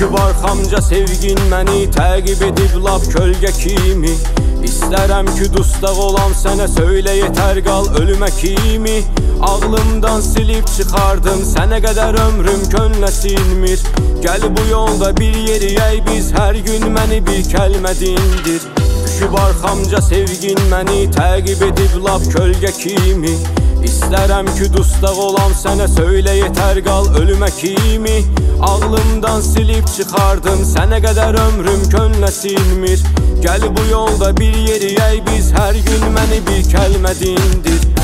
Düşüb arxamca sevgin məni təqib edib lap kölgə kimi. İstərəm ki, dustaq olam sənə söylə yetər qal ölümə kimi. Ağlımdan silib çıxardım sənə qədər ömrüm könlə silmir Gəl bu yolda bir yeriyək biz hər gün məni bir kəlmə dindir Düşüb arxamca sevgin məni təqib edib lap kölgə kimi? İstərəm ki, dustaq olam sənə söylə yetər qal ölümə kimi? Ağlımdan silib çıxardım sənə qədər ömrüm könlə silmir Gəl bu yolda bir yeriyək biz hər gün məni bir kəlmə dindir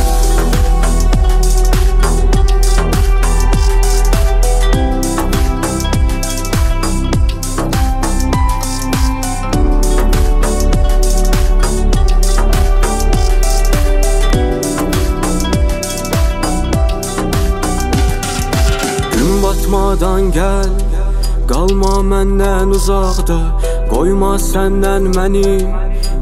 batmadan gəl Qalma məndən uzaqda. Qoyma səndən məni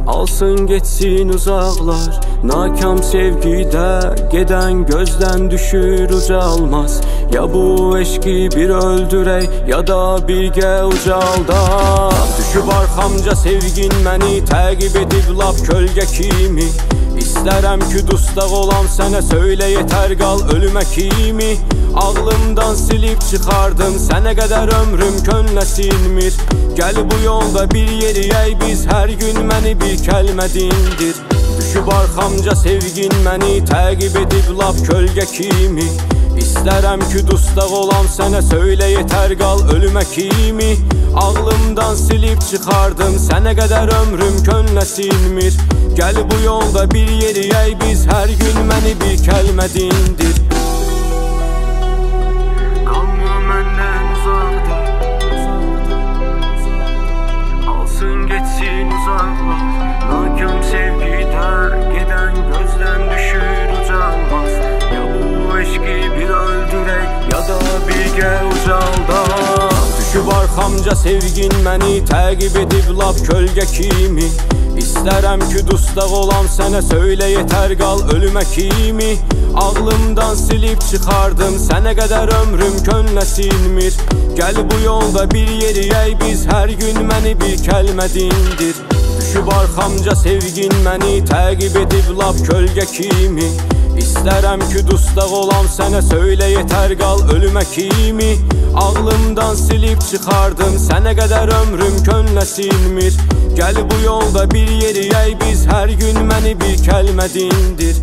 Alsın getsin uzaqlar. Nakam sevgidə gedən gözdən düşür ucalmaz. Ya bu eşqi bir öldürək ya da birgə ucaldar Düşüb arxamca sevgin məni təqib edib lap kölgə kimi İstərəm ki, dustaq olam sənə söylə yetər qal ölümə kimi. Ağlımdan silib çıxardım Sənə qədər ömrüm könlə silmir Gəl bu yolda bir yeriyək biz Hər gün məni bir kəlmə dindir Düşüb arxamca sevgin məni Təqib edib lap kölgə kimi İstərəm ki, dustaq olam sənə Söylə yetər qal ölümə kimi. Ağlımdan silib çıxardım Sənə qədər ömrüm könlə silmir Gəl bu yolda bir yeriyək biz Hər gün məni bir kəlmə dindir Düşüb arxamca sevgin məni təqib edib lap kölgə kimi. İstərəm ki, dustaq olam sənə söylə yetər qal ölümə kimi. Ağlımdan silib çıxardım sənə qədər ömrüm könlə silmir Gəl bu yolda bir yeriyək biz hər gün məni bir kəlmə dindir. Düşüb arxamca sevgin məni təqib edib lap kölgə kimi İstərəm ki, dustaq olam sənə söylə yetər qal ölümə kimi. Ağlımdan silib çıxardım sənə qədər ömrüm könlə silmir Gəl bu yolda bir yeriyək biz hər gün məni bir kəlmə dindir